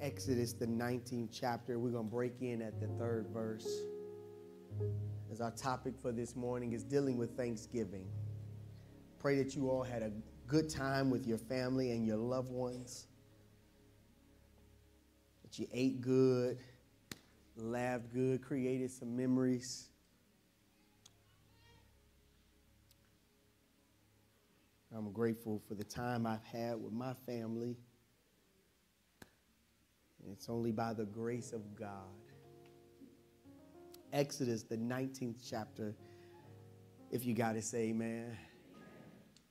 Exodus, the 19th chapter. We're going to break in at the third verse. As our topic for this morning is dealing with Thanksgiving. Pray that you all had a good time with your family and your loved ones, that you ate good, laughed good, created some memories. I'm grateful for the time I've had with my family. It's only by the grace of God. Exodus, the 19th chapter. If you got to say amen.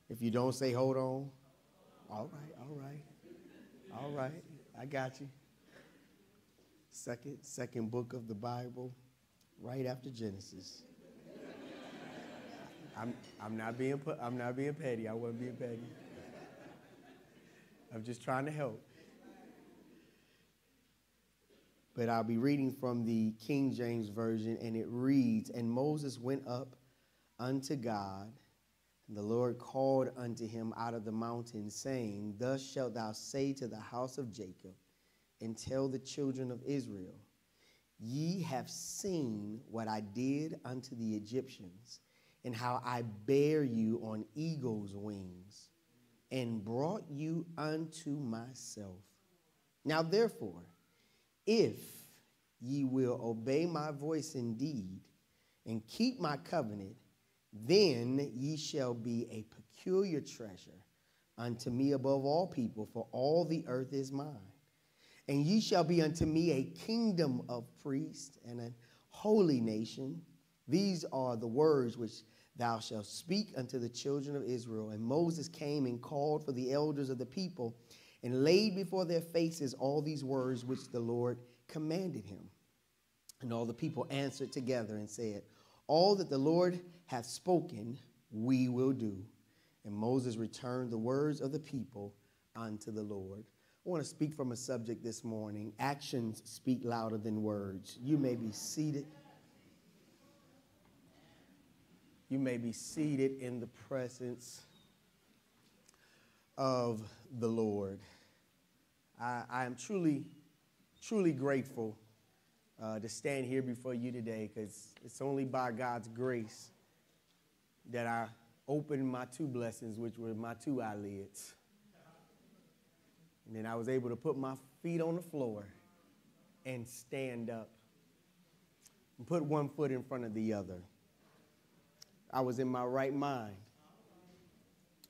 If you don't say hold on, all right, all right, all right, I got you. Second, second book of the Bible, right after Genesis. I'm, I'm not being I'm not being petty. I wasn't being petty. I'm just trying to help. But I'll be reading from the King James Version, and it reads And Moses went up unto God, and the Lord called unto him out of the mountain, saying, Thus shalt thou say to the house of Jacob, and tell the children of Israel, Ye have seen what I did unto the Egyptians, and how I bare you on eagle's wings, and brought you unto myself. Now therefore, if ye will obey my voice indeed and keep my covenant, then ye shall be a peculiar treasure unto me above all people, for all the earth is mine. And ye shall be unto me a kingdom of priests and a holy nation. These are the words which thou shalt speak unto the children of Israel. And Moses came and called for the elders of the people and laid before their faces all these words which the Lord commanded him. And all the people answered together and said, All that the Lord hath spoken, we will do. And Moses returned the words of the people unto the Lord. I want to speak from a subject this morning. Actions speak louder than words. You may be seated. You may be seated in the presence of the Lord. I, I am truly, truly grateful uh, to stand here before you today because it's only by God's grace that I opened my two blessings, which were my two eyelids. And then I was able to put my feet on the floor and stand up and put one foot in front of the other. I was in my right mind.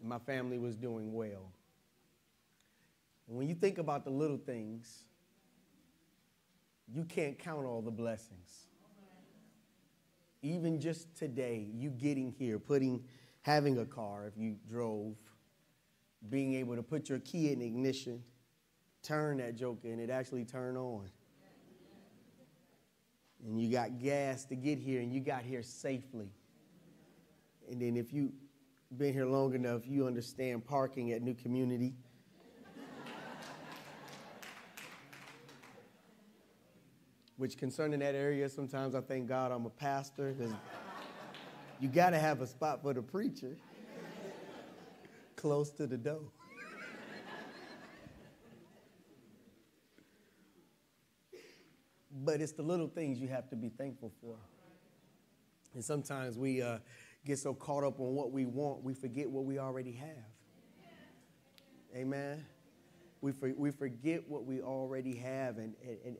My family was doing well. When you think about the little things, you can't count all the blessings. Even just today, you getting here, putting, having a car if you drove, being able to put your key in ignition, turn that joker, and it actually turn on. And you got gas to get here, and you got here safely. And then if you been here long enough, you understand parking at New Community which concerning that area, sometimes I thank God I'm a pastor because you got to have a spot for the preacher close to the door. but it's the little things you have to be thankful for. And sometimes we uh, get so caught up on what we want, we forget what we already have. Amen. We, for, we forget what we already have, and, and, and,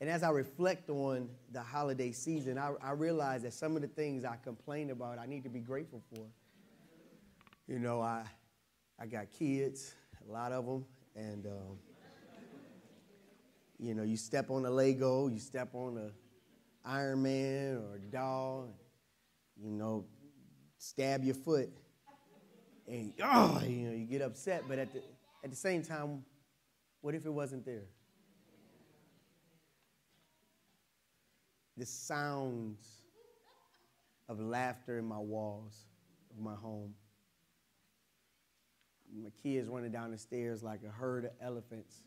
and as I reflect on the holiday season, I, I realize that some of the things I complain about, I need to be grateful for. You know, I, I got kids, a lot of them, and, um, you know, you step on a Lego, you step on a Iron Man or a doll, you know, stab your foot, and oh, you know, you get upset. But at the, at the same time, what if it wasn't there? the sounds of laughter in my walls of my home. My kids running down the stairs like a herd of elephants.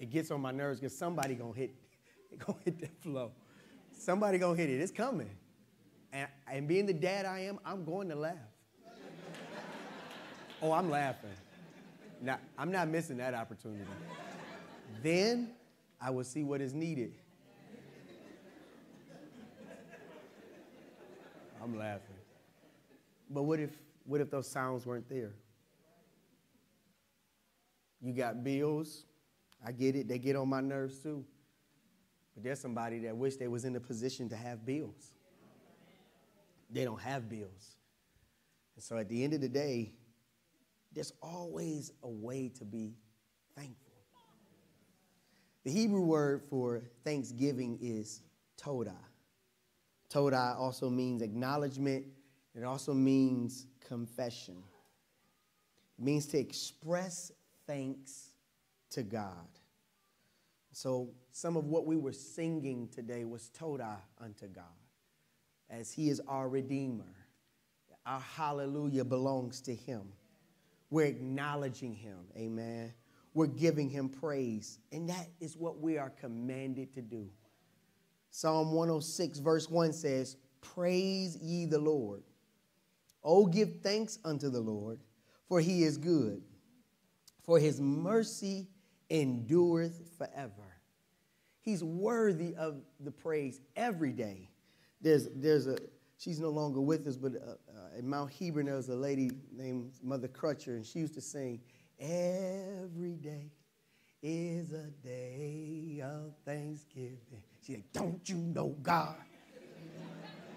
it gets on my nerves because somebody gonna hit, gonna hit that flow. Somebody gonna hit it. It's coming. And, and being the dad I am, I'm going to laugh. oh, I'm laughing. Now, I'm not missing that opportunity. then I will see what is needed. I'm laughing. But what if what if those sounds weren't there? You got bills. I get it. They get on my nerves too. But there's somebody that wish they was in a position to have bills. They don't have bills. And so at the end of the day, there's always a way to be thankful. The Hebrew word for thanksgiving is todah. Todah also means acknowledgement. It also means confession. It means to express thanks to God. So some of what we were singing today was Todah unto God, as He is our Redeemer. Our hallelujah belongs to Him. We're acknowledging Him. Amen. We're giving Him praise. And that is what we are commanded to do. Psalm 106, verse 1 says, Praise ye the Lord. Oh, give thanks unto the Lord, for he is good, for his mercy endureth forever. He's worthy of the praise every day. There's, there's a, she's no longer with us, but uh, uh, in Mount Hebron, there was a lady named Mother Crutcher, and she used to sing, Every day is a day of thanksgiving. She said, Don't you know God?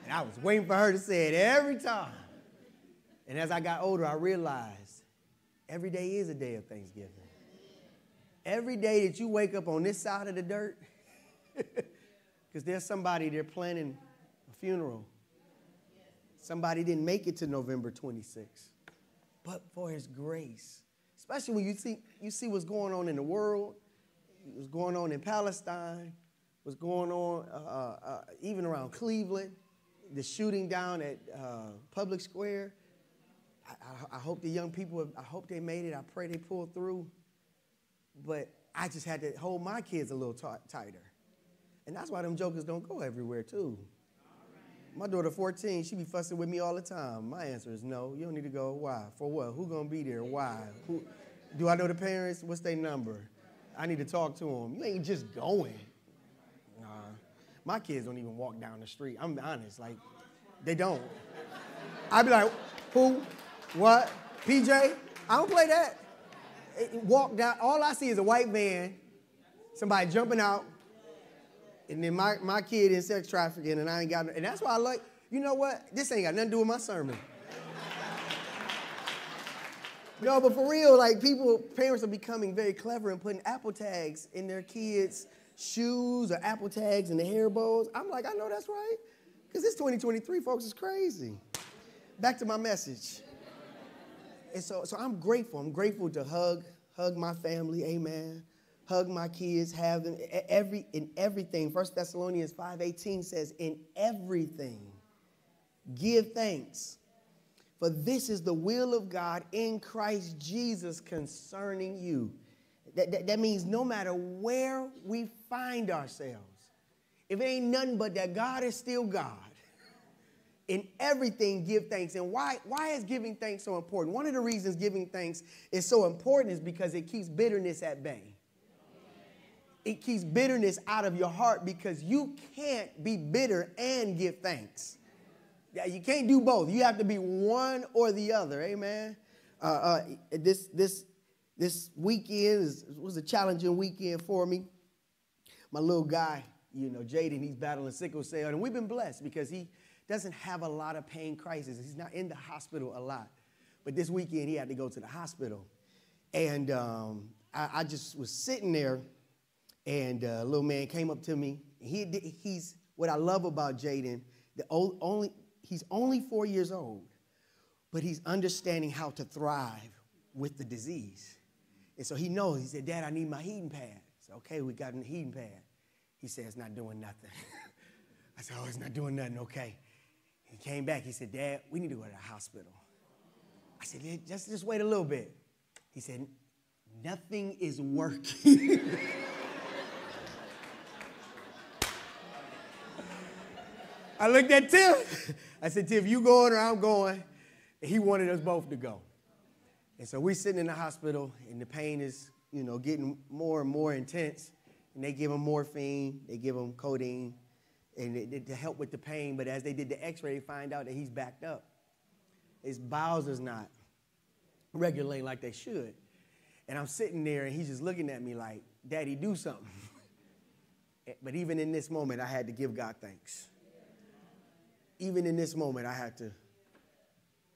And I was waiting for her to say it every time. And as I got older, I realized every day is a day of thanksgiving. Every day that you wake up on this side of the dirt, because there's somebody they're planning funeral. Somebody didn't make it to November 26th. But for his grace, especially when you see, you see what's going on in the world, what's going on in Palestine, what's going on uh, uh, uh, even around Cleveland, the shooting down at uh, Public Square. I, I, I, hope the young people, I hope they made it. I pray they pull through. But I just had to hold my kids a little t- tighter. And that's why them jokers don't go everywhere, too. My daughter, 14, she be fussing with me all the time. My answer is no. You don't need to go. Why? For what? Who gonna be there? Why? Who? Do I know the parents? What's their number? I need to talk to them. You ain't just going. Nah. My kids don't even walk down the street. I'm honest. Like, they don't. I'd be like, who? What? PJ? I don't play that. Walk down. All I see is a white van, somebody jumping out, and then my, my kid in sex trafficking, and I ain't got no, and that's why I like, you know what? This ain't got nothing to do with my sermon. no, but for real, like people, parents are becoming very clever and putting Apple tags in their kids' shoes or Apple tags in the hair bows. I'm like, I know that's right. Because this 2023, folks, is crazy. Back to my message. And so, so I'm grateful. I'm grateful to hug, hug my family, amen. Hug my kids, have them every in everything. First Thessalonians 5:18 says, in everything, give thanks. For this is the will of God in Christ Jesus concerning you. That, that, that means no matter where we find ourselves, if it ain't nothing but that God is still God, in everything give thanks. And why, why is giving thanks so important? One of the reasons giving thanks is so important is because it keeps bitterness at bay. It keeps bitterness out of your heart because you can't be bitter and give thanks. Yeah, you can't do both. You have to be one or the other. Amen. Uh, uh, this this this weekend is, was a challenging weekend for me. My little guy, you know, Jaden, he's battling sickle cell, and we've been blessed because he doesn't have a lot of pain crises. He's not in the hospital a lot. But this weekend, he had to go to the hospital. And um, I, I, just was sitting there, and a little man came up to me. He, he's what I love about Jaden. The only he's only four years old, but he's understanding how to thrive with the disease. And so he knows. He said, "Dad, I need my heating pad." I said, "Okay, we got a heating pad." He said, "It's not doing nothing." I said, "Oh, it's not doing nothing." Okay. He came back. He said, Dad, we need to go to the hospital. I said, just, just wait a little bit. He said, nothing is working. I looked at Tim. I said, Tim, you going or I'm going? And he wanted us both to go. And so we're sitting in the hospital, and the pain is, you know, getting more and more intense. And they give him morphine, they give him codeine, and it, to help with the pain. But as they did the X-ray, they find out that he's backed up. His bowels is not regulating like they should. And I'm sitting there, and he's just looking at me like, "Daddy, do something." but even in this moment, I had to give God thanks. Even in this moment, I have to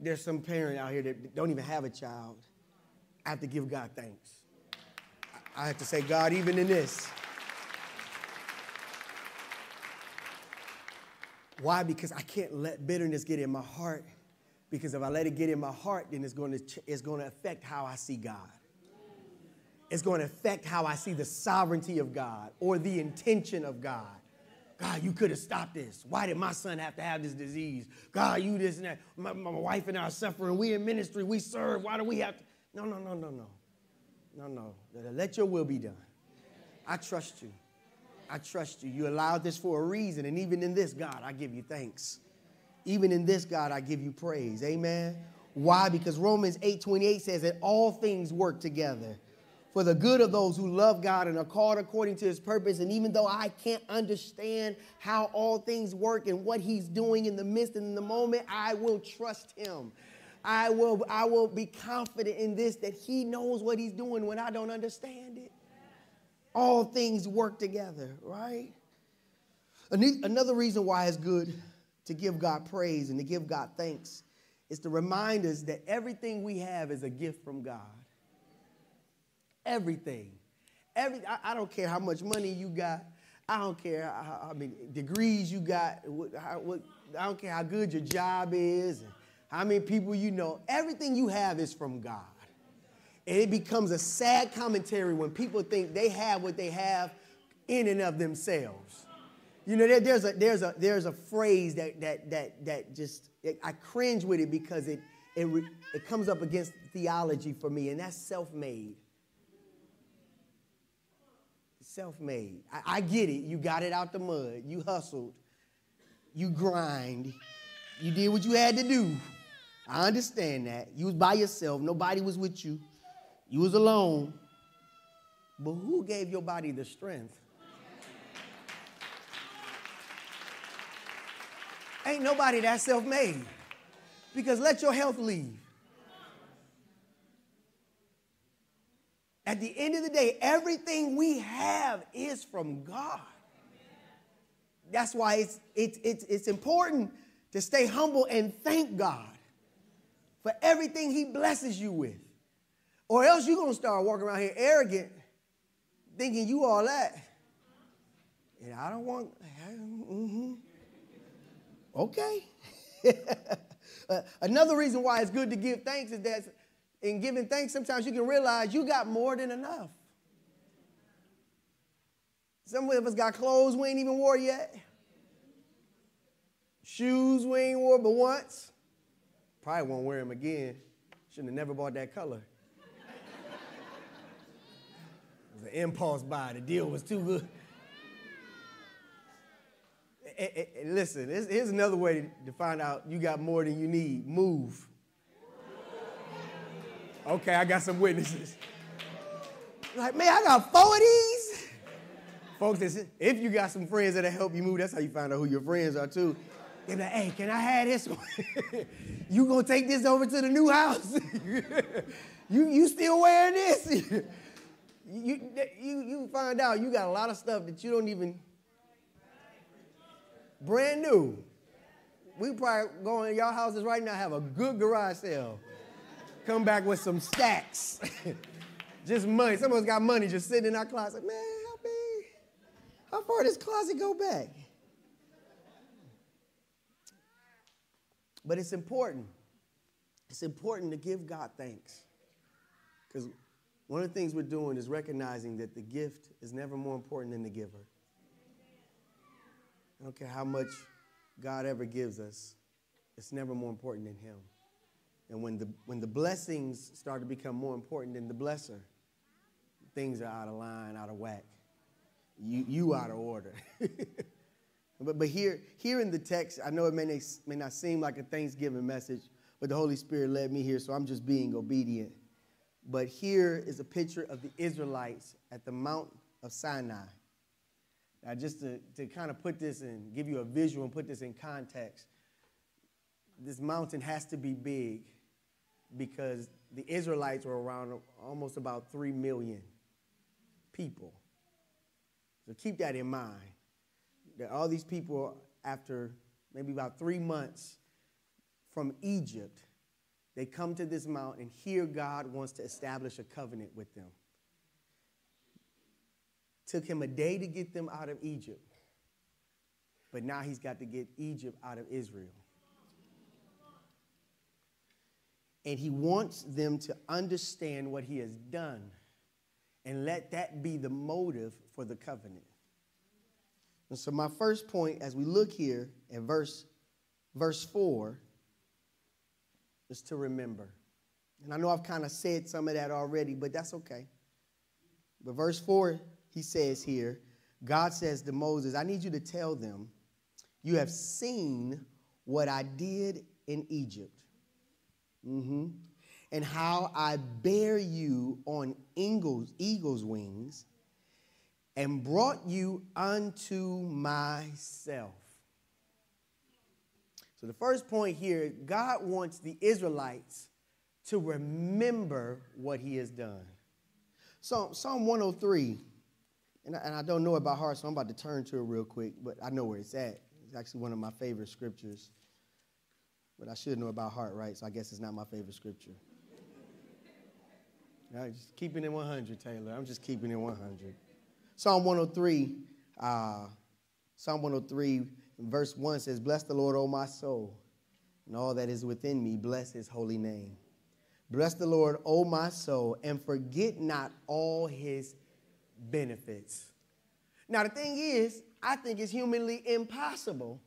there's some parent out here that don't even have a child. I have to give God thanks. I have to say, God, even in this. Why? Because I can't let bitterness get in my heart. Because if I let it get in my heart, then it's going to, it's going to affect how I see God. It's going to affect how I see the sovereignty of God or the intention of God. God, you could have stopped this. Why did my son have to have this disease? God, you this and that. My, my wife and I are suffering. We in ministry. We serve. Why do we have to? No, no, no, no, no. No, no. Let your will be done. I trust you. I trust you. You allowed this for a reason. And even in this, God, I give you thanks. Even in this, God, I give you praise. Amen. Why? Because Romans 8 28 says that all things work together for the good of those who love God and are called according to his purpose. And even though I can't understand how all things work and what he's doing in the midst and in the moment, I will trust him. I will, I will be confident in this that he knows what he's doing when I don't understand it. All things work together, right? Another reason why it's good to give God praise and to give God thanks is to remind us that everything we have is a gift from God. Everything. Every, I, I, don't care how much money you got. I don't care how, how many degrees you got. What, how, what, I don't care how good your job is and how many people you know. Everything you have is from God. And it becomes a sad commentary when people think they have what they have in and of themselves. You know, there, there's, a, there's, a, there's a phrase that, that, that, that just, I cringe with it because it, it, it comes up against theology for me, and that's self made self made. I, I, get it. You got it out the mud. You hustled. You grind. You did what you had to do. I understand that. You was by yourself. Nobody was with you. You was alone. But who gave your body the strength? Ain't nobody that self made. Because let your health leave. At the end of the day, everything we have is from God. That's why it's, it's, it's, it's important to stay humble and thank God for everything He blesses you with. Or else you're going to start walking around here arrogant, thinking you all that. And I don't want, mm-hmm. okay. uh, another reason why it's good to give thanks is that in giving thanks, sometimes you can realize you got more than enough. Some of us got clothes we ain't even wore yet. Shoes we ain't wore but once. Probably won't wear them again. Shouldn't have never bought that color. it was an impulse buy. The deal was too good. And, listen, here's another way to find out you got more than you need. Move. Okay, I got some witnesses. Like, man, I got four of these. Folks, if you got some friends that'll help you move, that's how you find out who your friends are too. They're uh, like, hey, can I have this one? you gonna take this over to the new house? you, you still wearing this? you, you, you find out you got a lot of stuff that you don't even, brand new. We probably going to y'all houses right now, have a good garage sale come back with some stacks. just money. Some of us got money just sitting in our closet. Man, help me. How far does closet go back? But it's important. It's important to give God thanks. Because one of the things we're doing is recognizing that the gift is never more important than the giver. I don't care how much God ever gives us, it's never more important than Him. And when the, when the blessings start to become more important than the blesser, things are out of line, out of whack. You, you out of order. but, but here, here in the text, I know it may, may not seem like a Thanksgiving message, but the Holy Spirit led me here, so I'm just being obedient. but here is a picture of the Israelites at the Mount of Sinai. Now, just to, to kind of put this and give you a visual and put this in context, this mountain has to be big because the Israelites were around almost about 3 million people. So keep that in mind. That all these people, after maybe about three months from Egypt, they come to this mountain, and here God wants to establish a covenant with them. Took him a day to get them out of Egypt, but now he's got to get Egypt out of Israel. And he wants them to understand what he has done and let that be the motive for the covenant. And so my first point as we look here at verse verse 4 is to remember. And I know I've kind of said some of that already, but that's okay. But verse 4 he says here, God says to Moses, I need you to tell them, you have seen what I did in Egypt. Mm-hmm. And how I bear you on eagle's, eagle's wings and brought you unto myself. So, the first point here God wants the Israelites to remember what he has done. So, Psalm 103 and I, and I don't know it by heart, so I'm about to turn to it real quick, but I know where it's at. It's actually one of my favorite scriptures. But I should know about heart, right? So I guess it's not my favorite scripture. Just keeping it 100, Taylor. I'm just keeping it 100. Psalm 103, uh, Psalm 103, verse 1 says, Bless the Lord, O my soul, and all that is within me, bless his holy name. Bless the Lord, O my soul, and forget not all his benefits. Now, the thing is, I think it's humanly impossible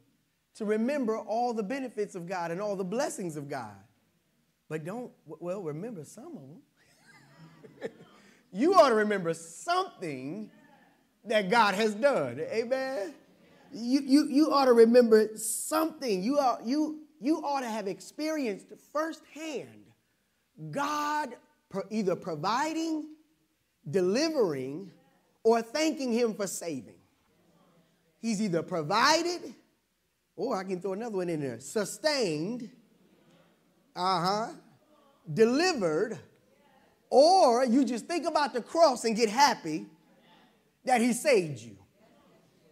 to remember all the benefits of God and all the blessings of God. But don't, well, remember some of them. you ought to remember something that God has done. Amen. You, you, you ought to remember something. You, ought, you, you ought to have experienced firsthand God either providing, delivering, or thanking Him for saving. He's either provided, or I can throw another one in there sustained, uh huh, delivered, or you just think about the cross and get happy that He saved you.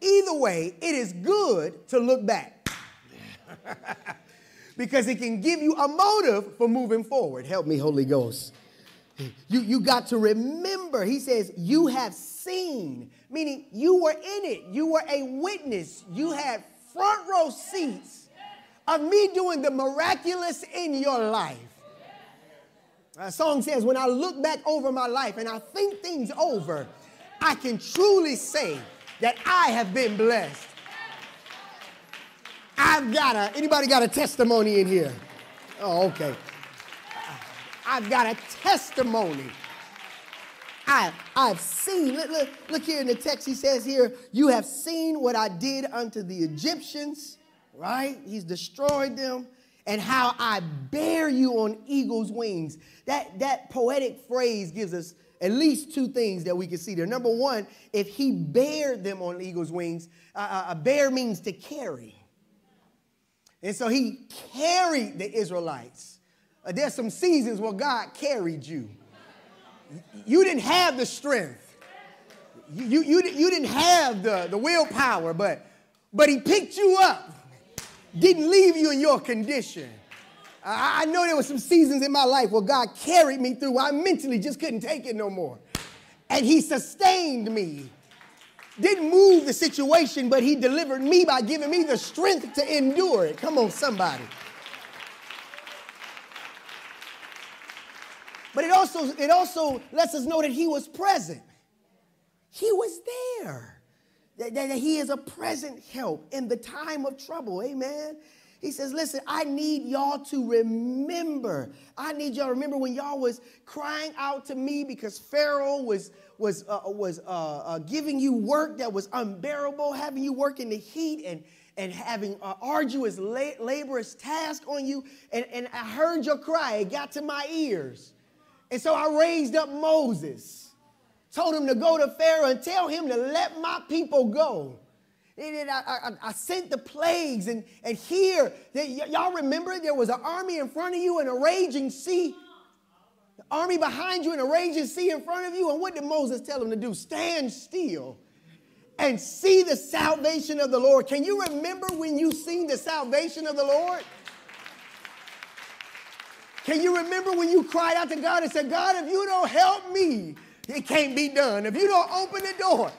Either way, it is good to look back. because it can give you a motive for moving forward. Help me, Holy Ghost. You, you got to remember, he says, you have seen, meaning you were in it. You were a witness. You had front row seats of me doing the miraculous in your life. A song says, when I look back over my life and I think things over, I can truly say that I have been blessed. I've got a, anybody got a testimony in here? Oh, okay. I've got a testimony. I, I've seen, look, look, look here in the text, he says here, you have seen what I did unto the Egyptians, right? He's destroyed them, and how I bear you on eagle's wings. That, that poetic phrase gives us at least two things that we can see there. Number one, if he bared them on eagle's wings, uh, a bear means to carry. And so he carried the Israelites uh, there's some seasons where God carried you. You didn't have the strength. You, you, you didn't have the, the willpower, but, but He picked you up, didn't leave you in your condition. I, I know there were some seasons in my life where God carried me through I mentally just couldn't take it no more. And He sustained me. Didn't move the situation, but He delivered me by giving me the strength to endure it. Come on, somebody. But it also, it also lets us know that he was present. He was there. That, that, that he is a present help in the time of trouble. Amen. He says, listen, I need y'all to remember. I need y'all to remember when y'all was crying out to me because Pharaoh was, was, uh, was uh, uh, giving you work that was unbearable, having you work in the heat and, and having arduous, laborious task on you. And, and I heard your cry. It got to my ears. And so I raised up Moses, told him to go to Pharaoh and tell him to let my people go. And I, I, I, sent the plagues, and, and here, y'all remember there was an army in front of you and a raging sea? The army behind you and a raging sea in front of you. And what did Moses tell them to do? Stand still and see the salvation of the Lord. Can you remember when you seen the salvation of the Lord? Can you remember when you cried out to God and said, God, if you don't help me, it can't be done. If you don't open the door,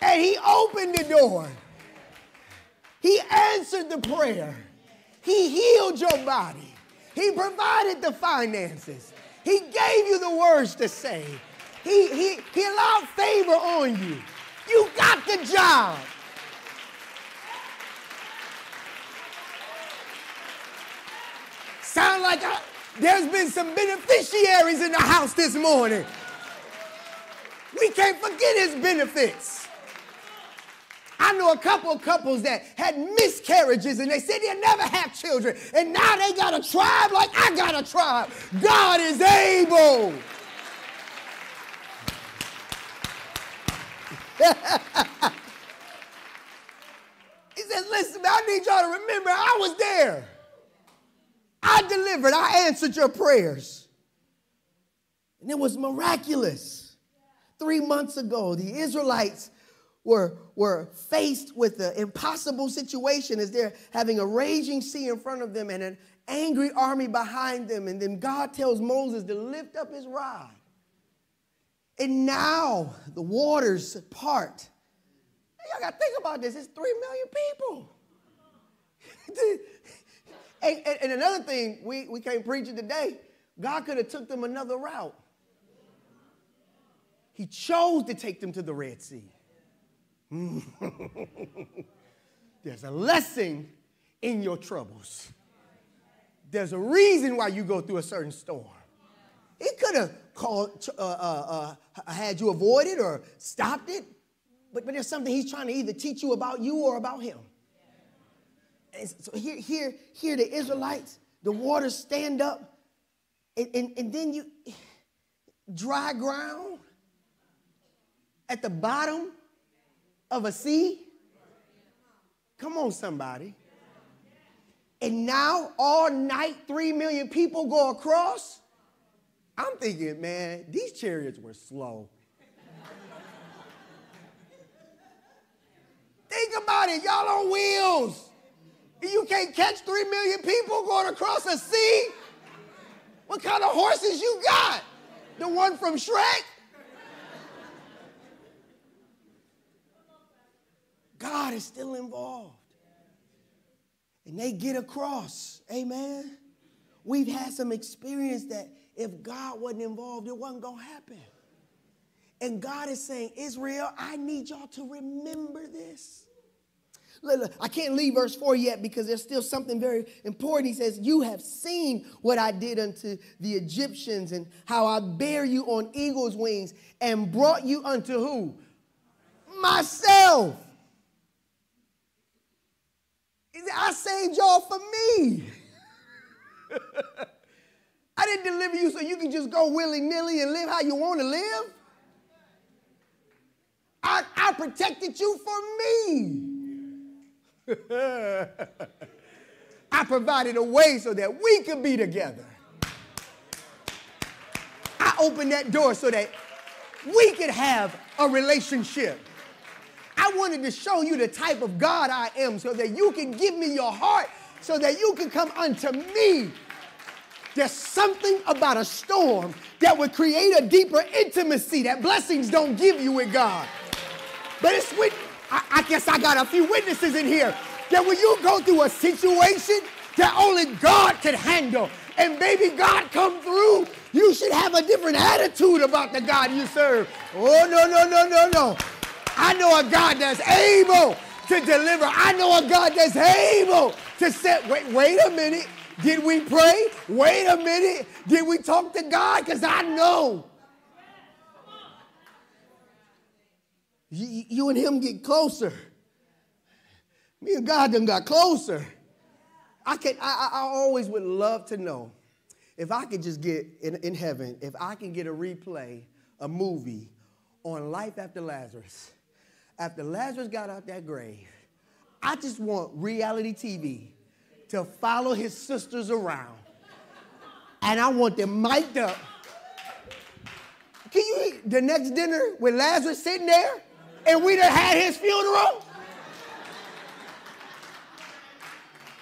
and He opened the door. He answered the prayer. He healed your body. He provided the finances. He gave you the words to say. He, he, he allowed favor on you. You got the job. Sound like a, there's been some beneficiaries in the house this morning. We can't forget his benefits. I know a couple of couples that had miscarriages and they said they'll never have children. And now they got a tribe like I got a tribe. God is able. he said, listen, I need y'all to remember I was there. I delivered, I answered your prayers. And it was miraculous. Three months ago, the Israelites were, were faced with the impossible situation as they're having a raging sea in front of them and an angry army behind them. And then God tells Moses to lift up his rod. And now the waters part. Y'all got to think about this. It's three million people. and, and, and, another thing, we, we can't preach it today. God could have took them another route. He chose to take them to the Red Sea. There's a lesson in your troubles. There's a reason why you go through a certain storm. He could have called, uh, uh, uh, had you avoid it or stopped it, but, but there's something he's trying to either teach you about you or about him. So here, here, here, the Israelites, the waters stand up, and, and, and then you dry ground at the bottom of a sea? Come on, somebody. And now, all night, three million people go across. I'm thinking, man, these chariots were slow. Think about it, y'all on wheels. You can't catch three million people going across a sea. What kind of horses you got? The one from Shrek? God is still involved. And they get across. Amen. We've had some experience that if God wasn't involved, it wasn't going to happen. And God is saying, Israel, I need y'all to remember this. I can't leave verse 4 yet because there's still something very important. He says, You have seen what I did unto the Egyptians and how I bear you on eagle's wings and brought you unto who? Myself. I saved y'all for me. I didn't deliver you so you can just go willy nilly and live how you want to live. I, I protected you for me. I provided a way so that we could be together. I opened that door so that we could have a relationship. I wanted to show you the type of God I am so that you can give me your heart, so that you can come unto me. There's something about a storm that would create a deeper intimacy that blessings don't give you with God. But it's with, I, I guess I got a few witnesses in here that when you go through a situation that only God can handle, and maybe God come through, you should have a different attitude about the God you serve. Oh, no, no, no, no, no. I know a God that's able to deliver. I know a God that's able to set. Wait, wait a minute. Did we pray? Wait a minute. Did we talk to God? Because I know. You, you, and him get closer. Me and God done got closer. I can I, I always would love to know if I could just get in, in heaven, if I can get a replay, a movie on life after Lazarus, after Lazarus got out that grave, I just want reality TV to follow his sisters around. And I want them mic'd up. Can you eat the next dinner with Lazarus sitting there and we'd have had his funeral?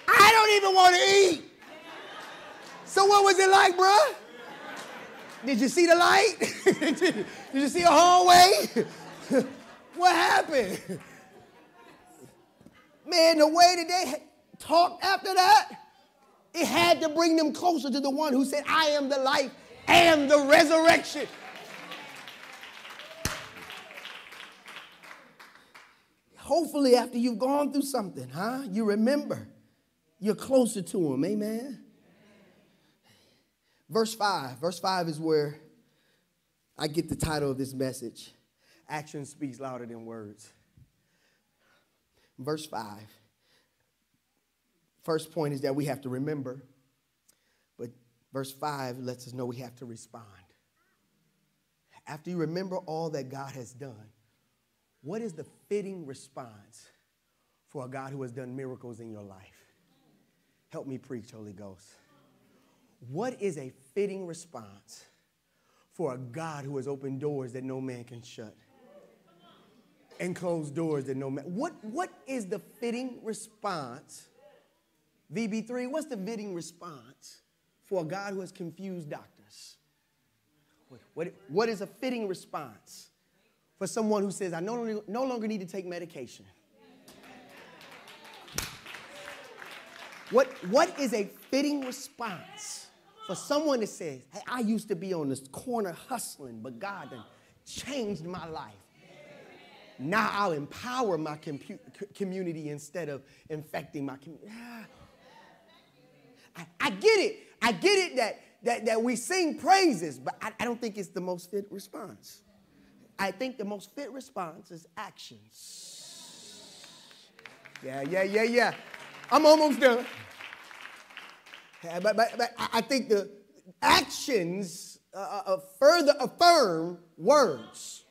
I don't even want to eat. So what was it like, bruh? Did you see the light? Did you see a hallway? what happened? Man, the way that they talked after that, it had to bring them closer to the one who said, I am the life and the resurrection. Hopefully, after you've gone through something, huh, you remember you're closer to him. Amen. Verse 5. Verse 5 is where I get the title of this message Action Speaks Louder Than Words. Verse 5. First point is that we have to remember, but verse 5 lets us know we have to respond. After you remember all that God has done, what is the fitting response for a God who has done miracles in your life? Help me preach, Holy Ghost. What is a fitting response for a God who has opened doors that no man can shut and closed doors that no man? What, what is the fitting response? VB3, what's the fitting response for a God who has confused doctors? What, what, what is a fitting response for someone who says, I no longer, no longer need to take medication? What, what is a fitting response for someone that says, Hey, I used to be on this corner hustling, but God done changed my life. Now I'll empower my community instead of infecting my community. Ah. I, I, get it. I get it that, that, that we sing praises, but I, I don't think it's the most fit response. I think the most fit response is actions. Yeah, yeah, yeah, yeah. I'm almost done. Yeah, but, but, but I think the actions uh, uh, uh further affirm words.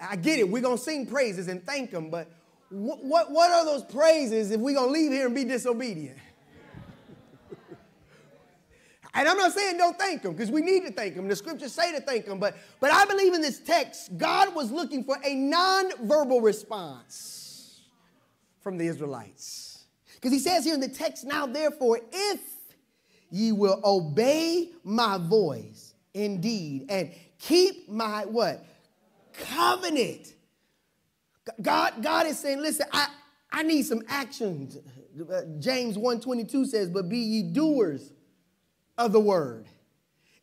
I get it. We're going to sing praises and thank Him, but what, what, what are those praises if we're going to leave here and be disobedient? And I'm not saying don't thank him because we need to thank him. The scriptures say to thank him, but, but I believe in this text, God was looking for a non-verbal response from the Israelites. Because he says here in the text, now therefore, if ye will obey my voice indeed and keep my what? Covenant. God, God is saying, listen, I, I need some actions. Uh, James 1:22 says, but be ye doers of the word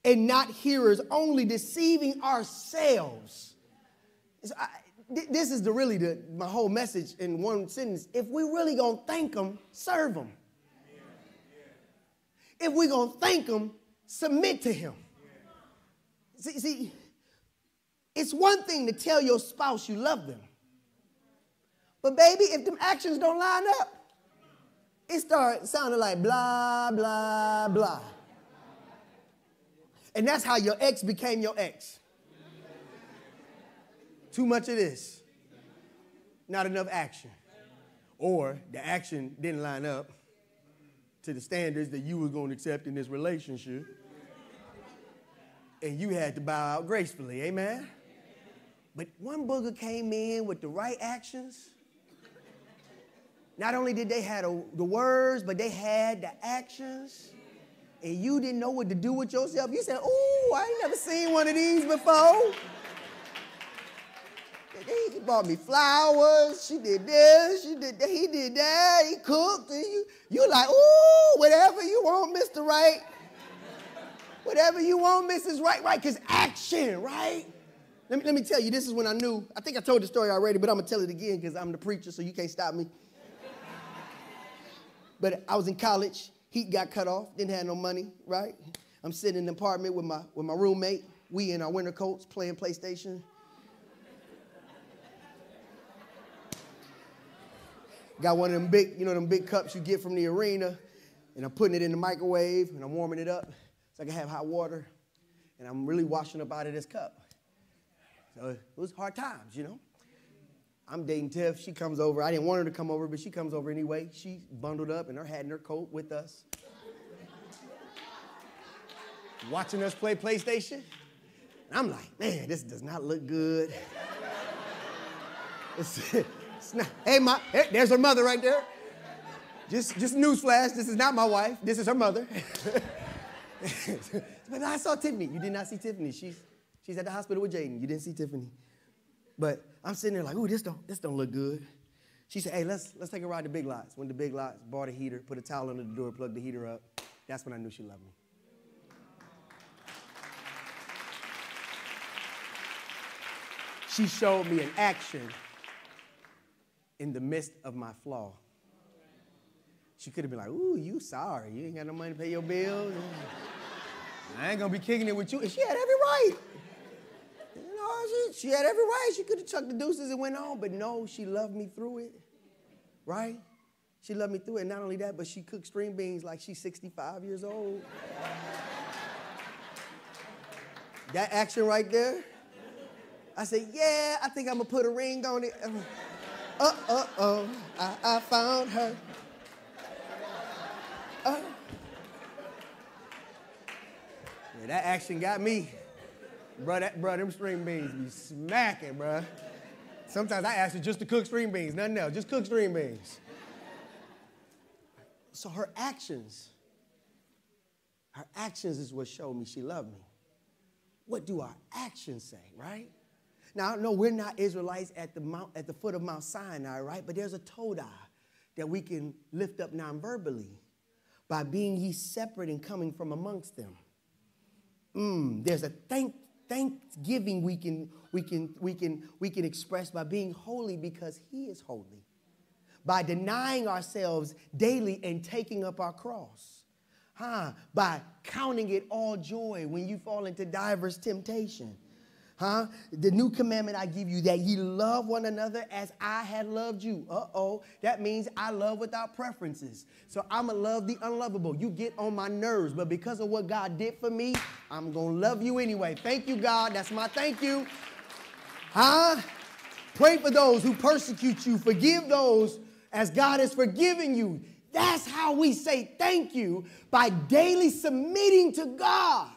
and not hearers only, deceiving ourselves. I, this is the really the, my whole message in one sentence. If we really gonna thank them, serve them. If we gonna thank him, submit to him. See, see, it's one thing to tell your spouse you love them. But baby, if them actions don't line up, it starts sounding like blah, blah, blah. And that's how your ex became your ex. Too much of this, not enough action. Or the action didn't line up to the standards that you was going to accept in this relationship. And you had to bow out gracefully. Amen? But one booger came in with the right actions. Not only did they have the words, but they had the actions and you didn't know what to do with yourself, you said, Oh, I ain't never seen one of these before. He bought me flowers. She did this. She did that. He did that. He cooked. And you, you like, ooh, whatever you want, Mr. Right. whatever you want, Mrs. Right. Right, because action, right? Let me, let me tell you, this is when I knew. I think I told the story already, but I'm going to tell it again because I'm the preacher, so you can't stop me. but I was in college Heat got cut off, didn't have no money, right? I'm sitting in the apartment with my, with my roommate. We in our winter coats playing PlayStation. Got one of them big, you know, them big cups you get from the arena, and I'm putting it in the microwave and I'm warming it up. so I can have hot water. And I'm really washing up out of this cup. So it was hard times, you know. I'm dating Tiff. She comes over. I didn't want her to come over, but she comes over anyway. She bundled up in her hat and her coat with us. Watching us play PlayStation. And I'm like, man, this does not look good. It's, it's not, hey, my, hey, there's her mother right there. Just, just newsflash, this is not my wife. This is her mother. but I saw Tiffany. You did not see Tiffany. She's, she's at the hospital with Jaden. You didn't see Tiffany. But I'm sitting there like, ooh, this don't, this don't look good. She said, hey, let's, let's take a ride to Big Lots. Went to Big Lots, bought a heater, put a towel under the door, plugged the heater up. That's when I knew she loved me. She showed me an action in the midst of my flaw. She could have been like, ooh, you sorry. You ain't got no money to pay your bills. I ain't gonna be kicking it with you. And she had every right. She had every right. She could have chucked the deuces and went on, but no, she loved me through it. Right? She loved me through it. Not only that, but she cooked string beans like she's 65 years old. that action right there. I said, yeah, I think I'm gonna put a ring on it. Uh, uh, oh, I, I found her. Uh. Yeah, that action got me. Bro, that, bro, them string beans be smacking, bro. Sometimes I ask her just to cook string beans, nothing else, just cook string beans. So her actions, her actions is what showed me she loved me. What do our actions say, right? Now, no, we're not Israelites at the, mount, at the foot of Mount Sinai, right? But there's a Todah that we can lift up non-verbally by being ye separate and coming from amongst them. Mm, there's a thank, thanksgiving we can, we, can, we, can, we can express by being holy because he is holy. By denying ourselves daily and taking up our cross. Huh? By counting it all joy when you fall into diverse temptation Huh? The new commandment I give you that ye love one another as I had loved you. Uh oh. That means I love without preferences. So I'm going to love the unlovable. You get on my nerves, but because of what God did for me, I'm going to love you anyway. Thank you, God. That's my thank you. Huh? Pray for those who persecute you. Forgive those as God has forgiven you. That's how we say thank you by daily submitting to God.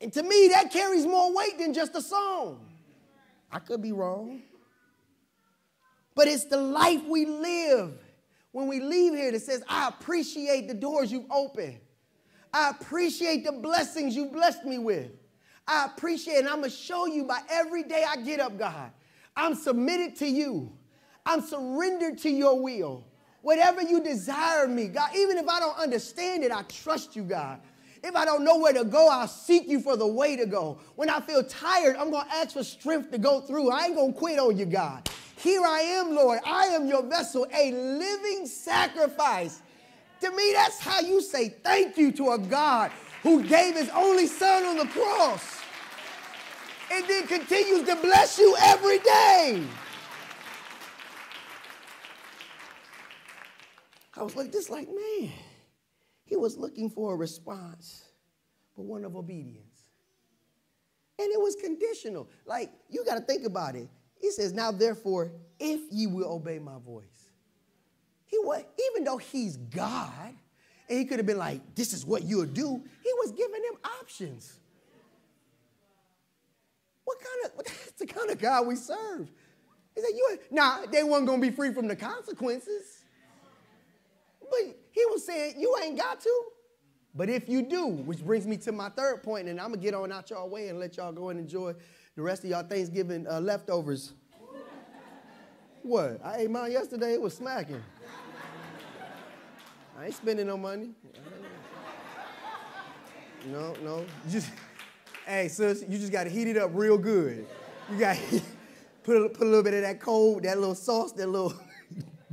And to me, that carries more weight than just a song. I could be wrong. But it's the life we live when we leave here that says, I appreciate the doors you've opened. I appreciate the blessings you blessed me with. I appreciate, and I'm going to show you by every day I get up, God. I'm submitted to you. I'm surrendered to your will. Whatever you desire me, God, even if I don't understand it, I trust you, God. If I don't know where to go, I'll seek you for the way to go. When I feel tired, I'm going to ask for strength to go through. I ain't going to quit on you, God. Here I am, Lord. I am your vessel, a living sacrifice. To me, that's how you say thank you to a God who gave his only son on the cross and then continues to bless you every day. I was like, this like, man. He was looking for a response, but one of obedience. And it was conditional. Like, you got to think about it. He says, Now therefore, if ye will obey my voice. He was, even though he's God, and he could have been like, This is what you'll do, he was giving them options. What kind of, that's the kind of God we serve. He said, You, now, they weren't going to be free from the consequences. But he was saying, You ain't got to. But if you do, which brings me to my third point, and I'm going to get on out y'all way and let y'all go and enjoy the rest of y'all Thanksgiving uh, leftovers. what? I ate mine yesterday. It was smacking. I ain't spending no money. No, no. Just, hey, sis, you just got to heat it up real good. You got to put a, put a little bit of that cold, that little sauce, that little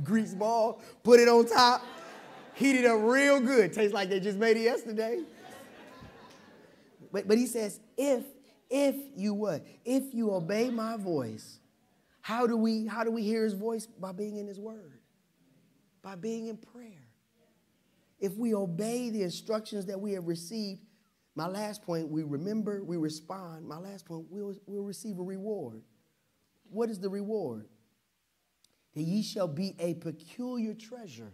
grease ball, put it on top heated up real good. Tastes like they just made it yesterday. But, but he says, if, if you what? If you obey my voice, how do we how do we hear his voice? By being in his word, by being in prayer. if we obey the instructions that we have received, my last point, we remember, we respond. My last point, we'll, we'll receive a reward. What is the reward? That ye shall be a peculiar treasure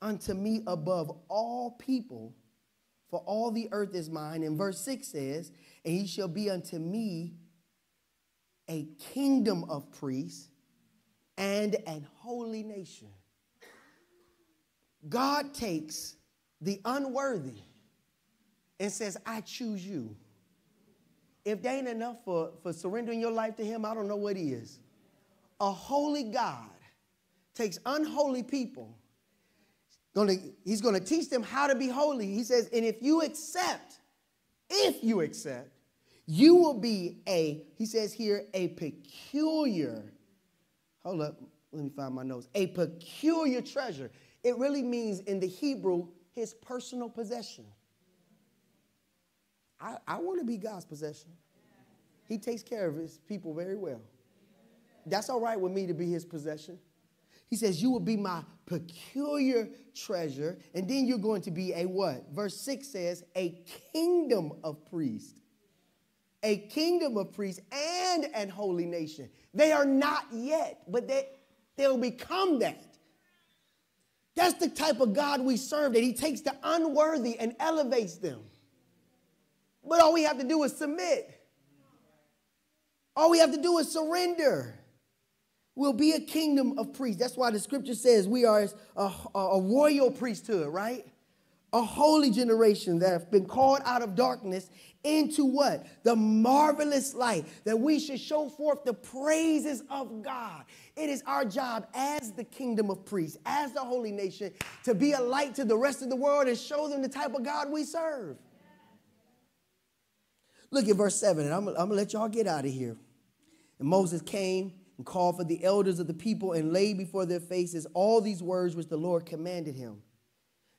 unto me above all people, for all the earth is mine. And verse 6 says, And he shall be unto me a kingdom of priests and an holy nation. God takes the unworthy and says, I choose you. If that ain't enough for, for surrendering your life to Him, I don't know what is. A holy God takes unholy people. Gonna, he's going to teach them how to be holy. He says, and if you accept, if you accept, you will be a, he says here, a peculiar, hold up, let me find my notes, a peculiar treasure. It really means in the Hebrew, his personal possession. I, I want to be God's possession. He takes care of his people very well. That's all right with me to be his possession. He says, You will be my peculiar treasure. And then you're going to be a what? Verse 6 says, A kingdom of priests. A kingdom of priests and an holy nation. They are not yet, but they, they'll become that. That's the type of God we serve, that He takes the unworthy and elevates them. But all we have to do is submit. All we have to do is surrender. We'll be a kingdom of priests. That's why the scripture says we are a, a, royal priesthood, right? A holy generation that have been called out of darkness into what? The marvelous light, that we should show forth the praises of God. It is our job as the kingdom of priests, as the holy nation, to be a light to the rest of the world and show them the type of God we serve. Look at verse 7, and I'm, I'm going to let y'all get out of here. And Moses came and called for the elders of the people and laid before their faces all these words which the Lord commanded him.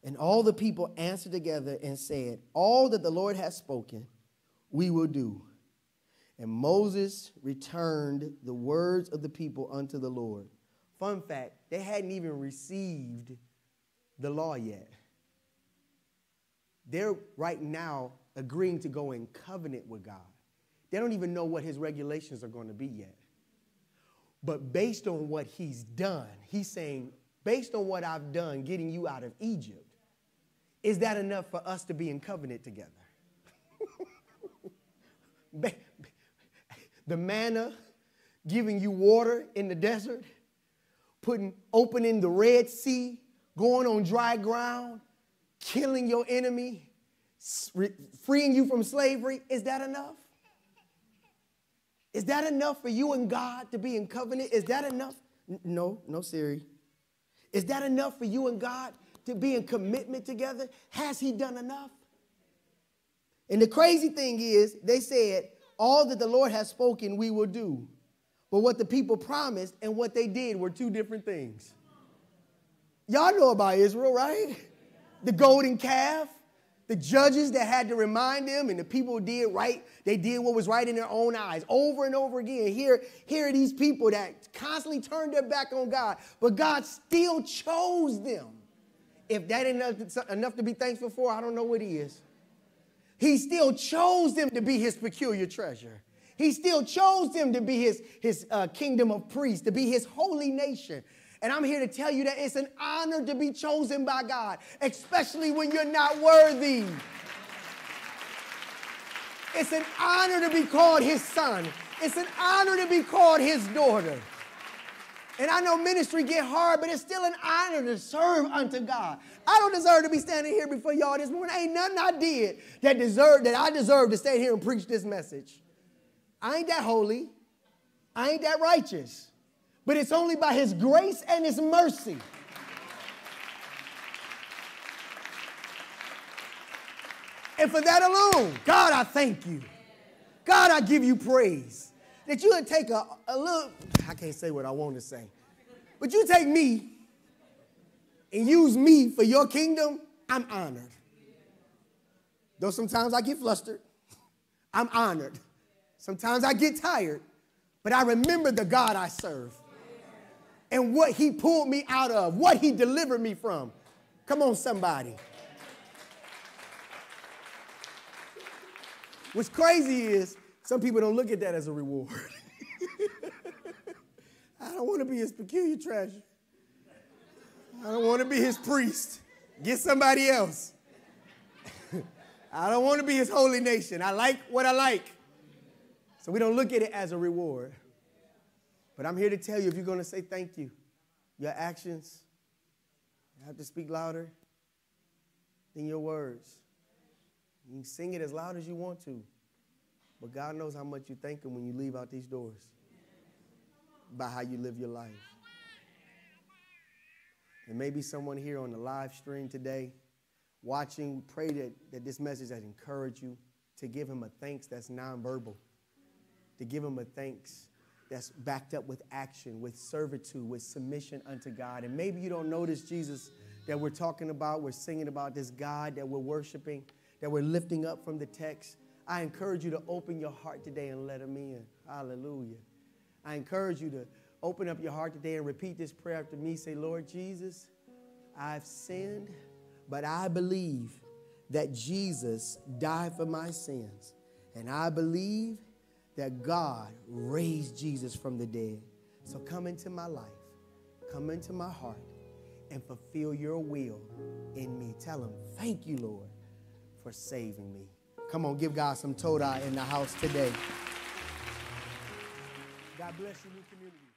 And all the people answered together and said, All that the Lord has spoken, we will do. And Moses returned the words of the people unto the Lord. Fun fact, they hadn't even received the law yet. They're right now agreeing to go in covenant with God. They don't even know what his regulations are going to be yet. But based on what he's done, he's saying, based on what I've done getting you out of Egypt, is that enough for us to be in covenant together? the manna, giving you water in the desert, putting opening the Red Sea, going on dry ground, killing your enemy, freeing you from slavery, is that enough? Is that enough for you and God to be in covenant? Is that enough? No, no, Siri. Is that enough for you and God to be in commitment together? Has He done enough? And the crazy thing is, they said, All that the Lord has spoken, we will do. But what the people promised and what they did were two different things. Y'all know about Israel, right? The golden calf the judges that had to remind them, and the people did right, they did what was right in their own eyes over and over again. Here, here are these people that constantly turned their back on God, but God still chose them. If that ain't enough, to be thankful for, I don't know what is. He still chose them to be his peculiar treasure. He still chose them to be his, his uh, kingdom of priests, to be his holy nation. And I'm here to tell you that it's an honor to be chosen by God, especially when you're not worthy. It's an honor to be called his son. It's an honor to be called his daughter. And I know ministry get hard, but it's still an honor to serve unto God. I don't deserve to be standing here before y'all this morning. Ain't nothing I did that deserve that I deserve to stand here and preach this message. I ain't that holy. I ain't that righteous but it's only by His grace and His mercy. And for that alone, God, I thank you. God, I give you praise. That you would take a, a little, I can't say what I want to say, but you take me and use me for your kingdom, I'm honored. Though sometimes I get flustered, I'm honored. Sometimes I get tired, but I remember the God I serve and what he pulled me out of, what he delivered me from. Come on, somebody. What's crazy is some people don't look at that as a reward. I don't want to be his peculiar treasure. I don't want to be his priest. Get somebody else. I don't want to be his holy nation. I like what I like. So we don't look at it as a reward. But I'm here to tell you if you're going to say thank you, your actions have to speak louder than your words. You can sing it as loud as you want to, but God knows how much you thank Him when you leave out these doors by how you live your life. And maybe someone here on the live stream today watching, pray that, that this message has encouraged you to give him a thanks that's nonverbal, to give him a thanks that's backed up with action, with servitude, with submission unto God. And maybe you don't this Jesus that we're talking about, we're singing about this God that we're worshiping, that we're lifting up from the text. I encourage you to open your heart today and let him in. Hallelujah. I encourage you to open up your heart today and repeat this prayer after me. Say, Lord Jesus, I've sinned but I believe that Jesus died for my sins. And I believe that God raised Jesus from the dead. So come into my life, come into my heart, and fulfill your will in me. Tell him, thank you, Lord, for saving me. Come on, give God some todah in the house today. God bless you, new community.